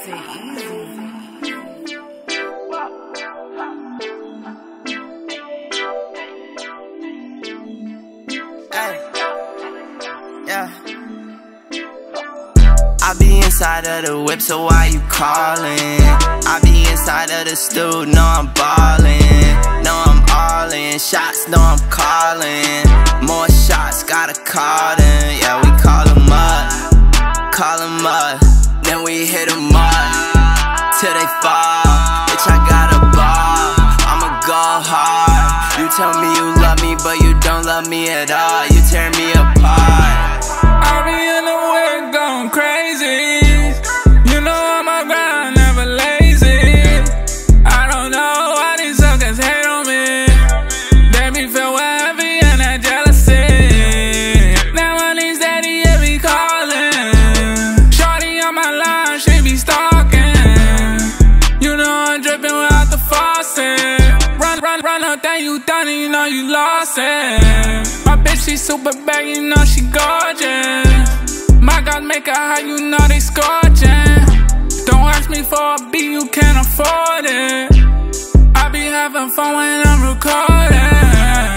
I be inside of the whip, so why you calling? I be inside of the stew, no I'm ballin', no I'm all in. Shots, no I'm calling. More shots, gotta call them. Yeah, we call them up, call them up, then we hit them up till they fall. Bitch, I got a ball, I'ma go hard. You tell me you love me, but you don't love me at all. You tear me apart. I be in the whip going crazy. You know I'm a grind, never lazy. I don't know why these suckers hate on me. They be feel then you done it, you know you lost it. My bitch, she super bad, you know she gorgeous. My God, make her hot, you know they scorching. Don't ask me for a beat, you can't afford it. I be having fun when I'm recording.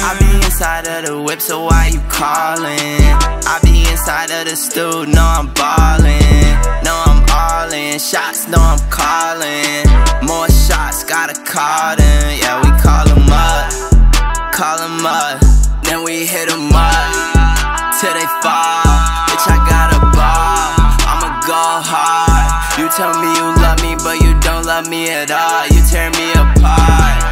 I be inside of the whip, so why you calling? I be inside of the stew, no I'm ballin', no I'm all in. Shots, no I'm calling. More shots, gotta call them. Call then we hit them up till they fall. Bitch, I got a ball, I'ma go hard. You tell me you love me, but you don't love me at all. You tear me apart.